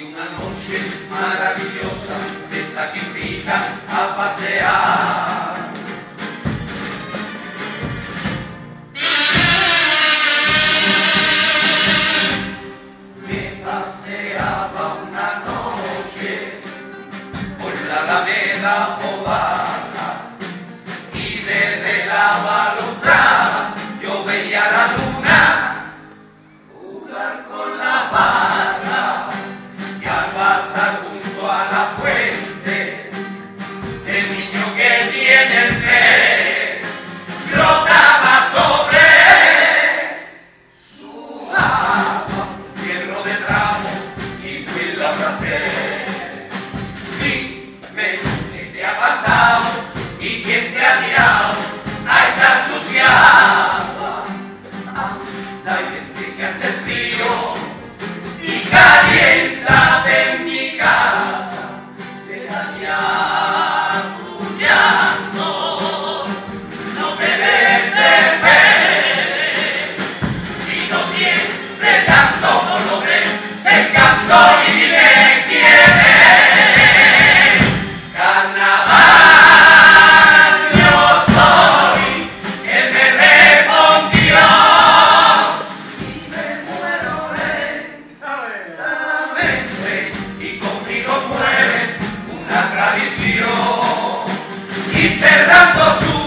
Una noche maravillosa te sacrifica a pasear. Me paseaba una noche por la alameda podada la abracé dime qué te ha pasado y quién te ha tirado a esa agua. Anda y vente que hace frío y caliéntate en mi casa. Será ya tu llanto no me desesperes y no siempre tanto no lo ves el canto y y conmigo muere una tradición. Y cerrando su